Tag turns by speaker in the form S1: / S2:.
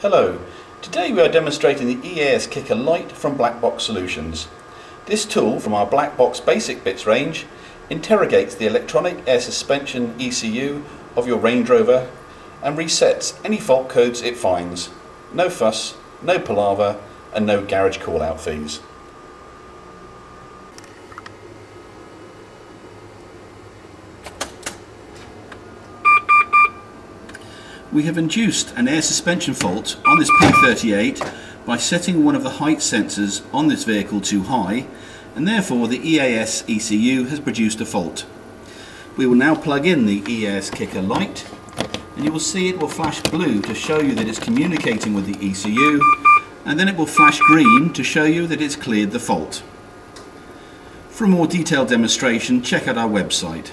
S1: Hello, today we are demonstrating the EAS Kicker Lite from Black Box Solutions. This tool from our Black Box Basic Bits range interrogates the electronic air suspension ECU of your Range Rover and resets any fault codes it finds. No fuss, no palaver and no garage call out fees. We have induced an air suspension fault on this P38 by setting one of the height sensors on this vehicle too high and therefore the EAS ECU has produced a fault. We will now plug in the EAS Kicker Lite and you will see it will flash blue to show you that it's communicating with the ECU and then it will flash green to show you that it's cleared the fault. For a more detailed demonstration check out our website